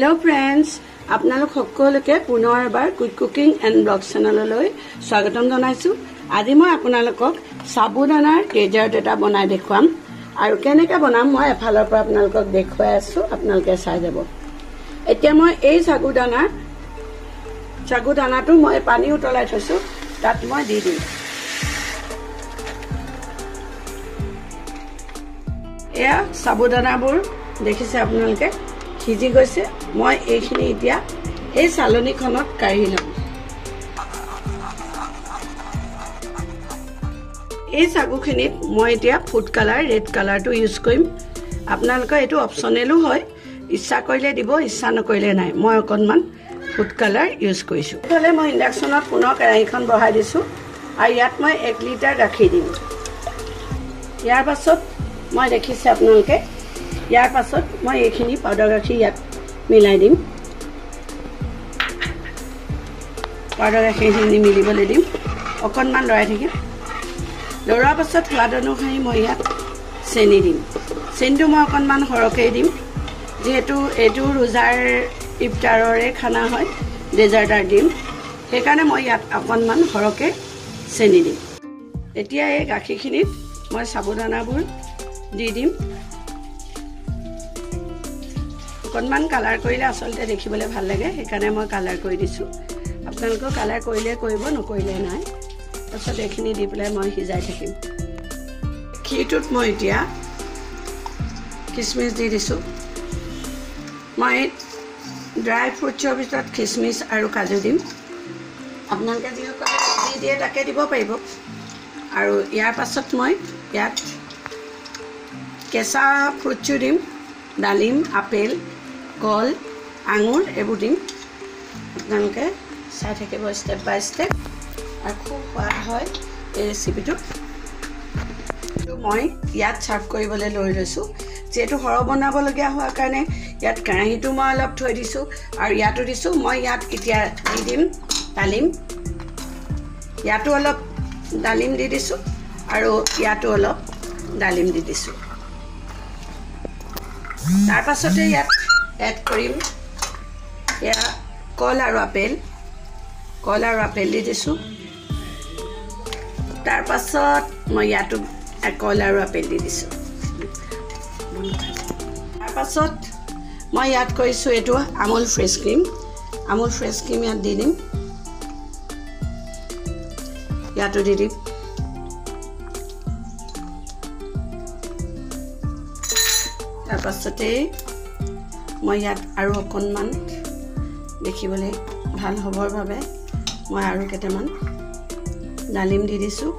Hello friends আপোনালোক সকলোকে পুনৰ এবাৰ কুইক কুকিং এণ্ড ব্লগ চেনেললৈ স্বাগতম জনাইছোঁ। আজি মই আপোনালোকক চাবুদানাৰ ডেজাৰ্ট এটা বনাই দেখুৱাম। আৰু কেনেকৈ বনাম মই এফালৰ পৰা আপোনালোকক দেখুৱাই আছোঁ। আপোনালোকে চাই যাব। এতিয়া মই এই চাগুদানা চাগুদানাটো মই পানী উতলাই থৈছোঁ। তাত মই দি দিম। এয়া চাবুদানাবোৰ দেখিছে আপোনালোকে। সিজি গৈছে। মই এইখিনি এতিয়া এই চালনীখনত কাঢ়ি ল'ম। এই চাগুখিনিত মই এতিয়া ফুড কালাৰ ৰেড কালাৰটো ইউজ কৰিম। আপোনালোকৰ এইটো অপশ্যনেলো হয়। ইচ্ছা কৰিলে দিব ইচ্ছা নকৰিলে নাই। মই অকণমান ফুড কালাৰ ইউজ কৰিছোঁ। এইফালে মই ইণ্ডাকশ্যনত পুনৰ কেৰাহীখন বহাই দিছোঁ আৰু ইয়াত মই এক লিটাৰ গাখীৰ দিম। ইয়াৰ পাছত মই দেখিছে আপোনালোকে ইয়াৰ পাছত মই এইখিনি পাউডাৰ গাখীৰ ইয়াত মিলাই দিম পাউডাৰ গাখীৰখিনি মিলিবলৈ দিম অকণমান লৰাই থাকিম লৰোৱাৰ পাছত সোৱাদ অনুসৰি মই ইয়াত চেনি দিম চেনিটো মই অকণমান সৰহকৈ দিম যিহেতু এইটো ৰোজাৰ ইফতাৰৰে খানা হয় ডেজাৰ্টাৰ দিম সেইকাৰণে মই ইয়াত অকণমান সৰহকৈ চেনি দিম এতিয়া এই গাখীৰখিনিত মই চাবুদানাবোৰ দি দিম অকণমান কালাৰ কৰিলে আচলতে দেখিবলৈ ভাল লাগে সেইকাৰণে মই কালাৰ কৰি দিছোঁ। আপোনালোকেও কালাৰ কৰিলে কৰিব নকৰিলে নাই। তাৰপিছত এইখিনি দি পেলাই মই সিজাই থাকিম। ক্ষীৰটোত মই এতিয়া খিচমিচ দি দিছোঁ। মই ড্ৰাই ফ্ৰুটছৰ ভিতৰত খিচমিচ আৰু কাজু দিম। আপোনালোকে যিসকলে যি দিয়ে তাকে দিব পাৰিব। আৰু ইয়াৰ পাছত মই ইয়াত কেঁচা ফ্ৰুটছো দিম। ডালিম আপেল কল আঙুৰ এইবোৰ দিম। আপোনালোকে চাই থাকিব ষ্টেপ বাই ষ্টেপ আৰু খুব সোৱাদ হয় এই ৰেচিপিটো মই ইয়াত ছাৰ্ভ কৰিবলৈ লৈ লৈছোঁ। যিহেতু সৰহ বনাবলগীয়া হোৱাৰ কাৰণে ইয়াত কেৰাহীটো মই অলপ থৈ দিছোঁ আৰু ইয়াতো দিছোঁ। মই ইয়াত এতিয়া দি দিম ডালিম। ইয়াতো অলপ ডালিম দি দিছোঁ আৰু ইয়াতো অলপ ডালিম দি দিছোঁ। তাৰ পাছতে ইয়াত এড কৰিম। এয়া কল আৰু আপেল। কল আৰু আপেল দি দিছোঁ। তাৰপাছত মই ইয়াতো কল আৰু আপেল দি দিছোঁ। তাৰপাছত মই ইয়াত কৰিছোঁ এইটো Amul fresh cream. Amul fresh cream ইয়াত দি দিম। ইয়াতো দি দিম। তাৰপাছতেই মই ইয়াত আৰু অকণমান দেখিবলৈ ভাল হ'বৰ বাবে মই আৰু কেইটামান ডালিম দি দিছোঁ।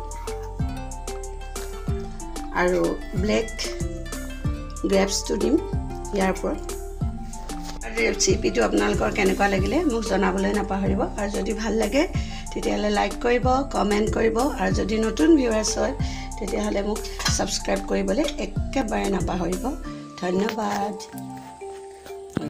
আৰু ব্লেক গ্ৰেপছটো দিম ইয়াৰ ওপৰত। ৰেচিপিটো আপোনালোকৰ কেনেকুৱা লাগিলে মোক জনাবলৈ নাপাহৰিব। আৰু যদি ভাল লাগে তেতিয়াহ'লে লাইক কৰিব কমেণ্ট কৰিব। আৰু যদি নতুন ভিউৱাৰ্ছ হয় তেতিয়াহ'লে মোক ছাবস্ক্ৰাইব কৰিবলৈ একেবাৰে নাপাহৰিব। ধন্যবাদ